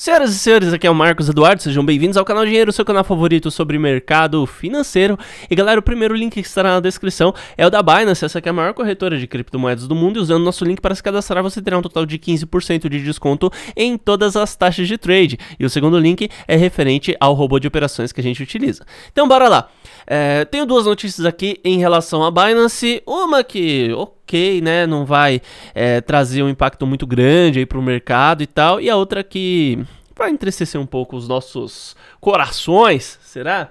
Senhoras e senhores, aqui é o Marcos Eduardo, sejam bem-vindos ao canal Dinheiro, seu canal favorito sobre mercado financeiro. E galera, o primeiro link que estará na descrição é o da Binance, essa aqui é a maior corretora de criptomoedas do mundo. E usando nosso link para se cadastrar, você terá um total de 15% de desconto em todas as taxas de trade. E o segundo link é referente ao robô de operações que a gente utiliza. Então bora lá. É, tenho duas notícias aqui em relação à Binance. Uma que, ok, né, não vai é, trazer um impacto muito grande aí para o mercado e tal. E a outra que vai entristecer um pouco os nossos corações, será?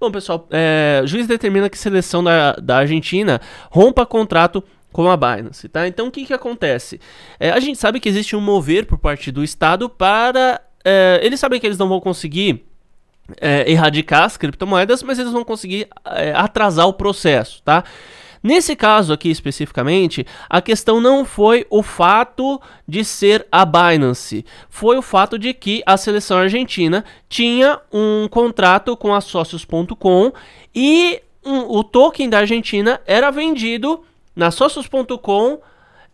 Bom, pessoal, é, juiz determina que a seleção da, da Argentina rompa contrato com a Binance, tá? Então, o que que acontece? É, a gente sabe que existe um mover por parte do Estado para... É, eles sabem que eles não vão conseguir é, erradicar as criptomoedas, mas eles vão conseguir é, atrasar o processo, tá? Nesse caso aqui especificamente, a questão não foi o fato de ser a Binance, foi o fato de que a seleção argentina tinha um contrato com a Socios.com e um, o token da Argentina era vendido na Socios.com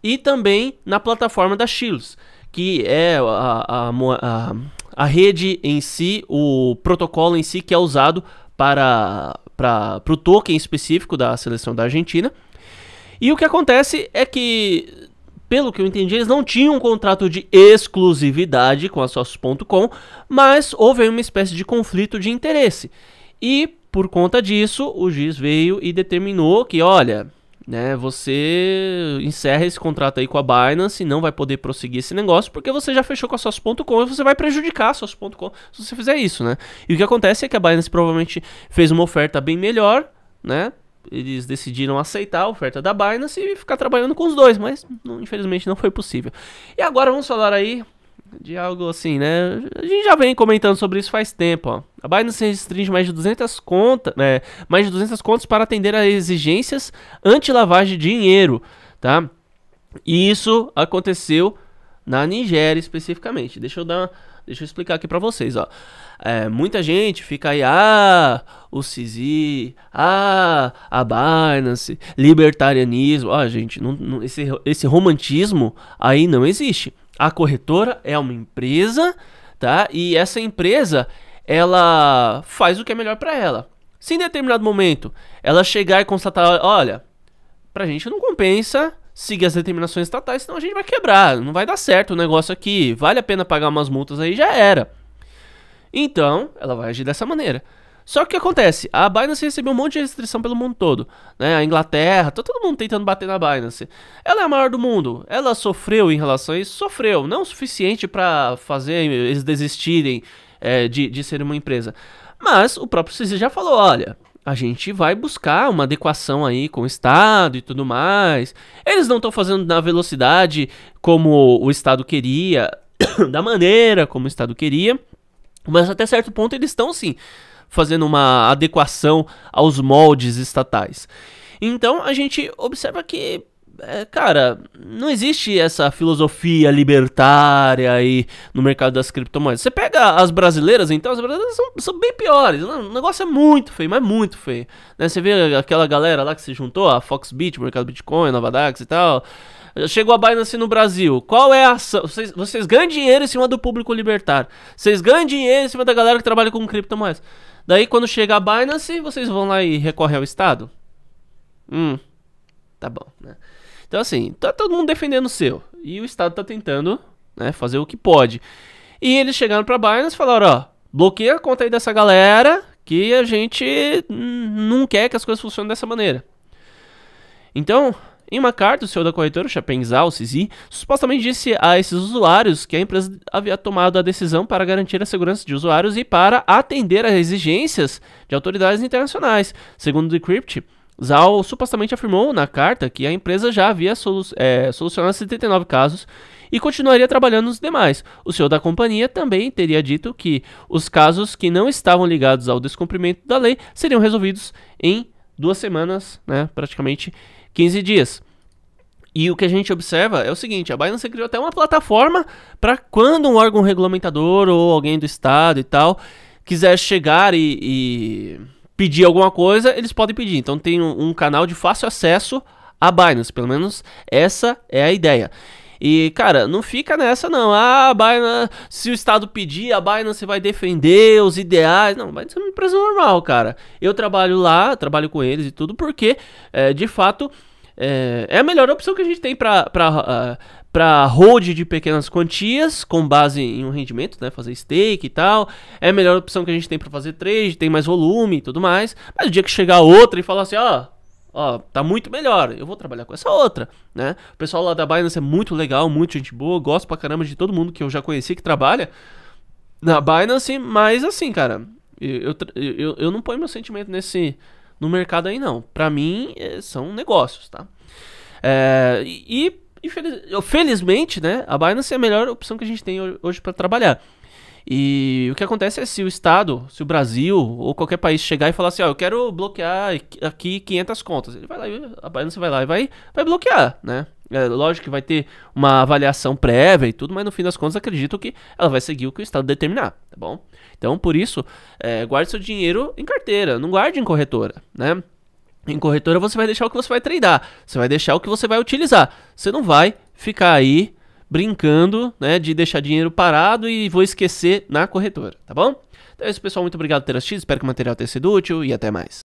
e também na plataforma da Shields, que é a, a, a a rede em si, o protocolo em si que é usado para, para, o token específico da seleção da Argentina. E o que acontece é que, pelo que eu entendi, eles não tinham um contrato de exclusividade com a Socios.com, mas houve uma espécie de conflito de interesse. E, por conta disso, o juiz veio e determinou que, olha, né, você encerra esse contrato aí com a Binance e não vai poder prosseguir esse negócio porque você já fechou com a Sócio.com e você vai prejudicar a Sócio.com se você fizer isso, né? E o que acontece é que a Binance provavelmente fez uma oferta bem melhor, né? Eles decidiram aceitar a oferta da Binance e ficar trabalhando com os dois, mas não, infelizmente não foi possível. E agora vamos falar aí de algo assim, né? A gente já vem comentando sobre isso faz tempo, ó. A Binance restringe mais de 200 contas, né? Mais de 200 contas para atender a exigências anti-lavagem de dinheiro, tá? E isso aconteceu na Nigéria especificamente. Deixa eu dar, deixa eu explicar aqui para vocês, ó. É, muita gente fica aí, ah, o CISI, ah, a Binance, libertarianismo. Ó, gente, não, não, esse, esse romantismo aí não existe. A corretora é uma empresa, tá? E essa empresa, ela faz o que é melhor para ela. Se em determinado momento ela chegar e constatar, olha, pra gente não compensa seguir as determinações estatais, senão a gente vai quebrar, não vai dar certo o negócio aqui, vale a pena pagar umas multas aí, já era. Então, ela vai agir dessa maneira. Só que o que acontece? A Binance recebeu um monte de restrição pelo mundo todo. Né? A Inglaterra, tá todo mundo tentando bater na Binance. Ela é a maior do mundo. Ela sofreu em relação a isso? Sofreu. Não o suficiente para fazer eles desistirem é, de, de ser uma empresa. Mas o próprio CZ já falou: olha, a gente vai buscar uma adequação aí com o Estado e tudo mais. Eles não estão fazendo na velocidade como o Estado queria, da maneira como o Estado queria. Mas até certo ponto eles estão sim fazendo uma adequação aos moldes estatais. Então a gente observa que é, cara, não existe essa filosofia libertária aí no mercado das criptomoedas. Você pega as brasileiras, então, as brasileiras são, são bem piores. O negócio é muito feio, mas muito feio. Né? Você vê aquela galera lá que se juntou, a Foxbit, mercado Bitcoin, Nova Dax e tal. Chegou a Binance no Brasil. Qual é a ação? Vocês, vocês ganham dinheiro em cima do público libertário. Vocês ganham dinheiro em cima da galera que trabalha com criptomoedas. Daí quando chega a Binance, vocês vão lá e recorrem ao Estado? Hum, tá bom, né? Então assim, tá todo mundo defendendo o seu. E o Estado tá tentando né, fazer o que pode. E eles chegaram pra Binance e falaram, ó, bloqueia a conta aí dessa galera que a gente não quer que as coisas funcionem dessa maneira. Então, em uma carta, o senhor da corretora, Chapin Zhao, Sisi, supostamente disse a esses usuários que a empresa havia tomado a decisão para garantir a segurança de usuários e para atender às exigências de autoridades internacionais. Segundo o Decrypt, Zhao supostamente afirmou na carta que a empresa já havia solu é, solucionado 79 casos e continuaria trabalhando nos demais. O senhor da companhia também teria dito que os casos que não estavam ligados ao descumprimento da lei seriam resolvidos em duas semanas, né, praticamente 15 dias. E o que a gente observa é o seguinte: a Binance criou até uma plataforma para quando um órgão regulamentador ou alguém do estado e tal quiser chegar e, e pedir alguma coisa, eles podem pedir. Então tem um, um, canal de fácil acesso à Binance, pelo menos essa é a ideia. E, cara, não fica nessa não. Ah, a Binance, se o Estado pedir, a Binance vai defender os ideais. Não, Binance é uma empresa normal, cara. Eu trabalho lá, trabalho com eles e tudo, porque, é, de fato, é, é, a melhor opção que a gente tem para para hold de pequenas quantias com base em um rendimento, né, fazer stake e tal. É a melhor opção que a gente tem para fazer trade, tem mais volume e tudo mais. Mas o dia que chegar outra e falar assim, ó, ó, tá muito melhor, eu vou trabalhar com essa outra, né? O pessoal lá da Binance é muito legal, muito gente boa, gosto pra caramba de todo mundo que eu já conheci que trabalha na Binance, mas assim, cara, eu, eu, eu, eu não ponho meu sentimento nesse no mercado aí não. Pra mim, é, são negócios, tá? É, e infeliz, felizmente, né, a Binance é a melhor opção que a gente tem hoje para trabalhar. E o que acontece é se o Estado, se o Brasil ou qualquer país chegar e falar assim, ó, eu quero bloquear aqui 500 contas, ele vai lá, a Binance vai lá e vai, vai bloquear, né? É, lógico que vai ter uma avaliação prévia e tudo, mas no fim das contas acredito que ela vai seguir o que o Estado determinar, tá bom? Então, por isso, é, guarde seu dinheiro em carteira, não guarde em corretora, né? Em corretora você vai deixar o que você vai tradar, você vai deixar o que você vai utilizar. Você não vai ficar aí brincando, né, de deixar dinheiro parado e vou esquecer na corretora, tá bom? Então é isso, pessoal. Muito obrigado por ter assistido. Espero que o material tenha sido útil e até mais.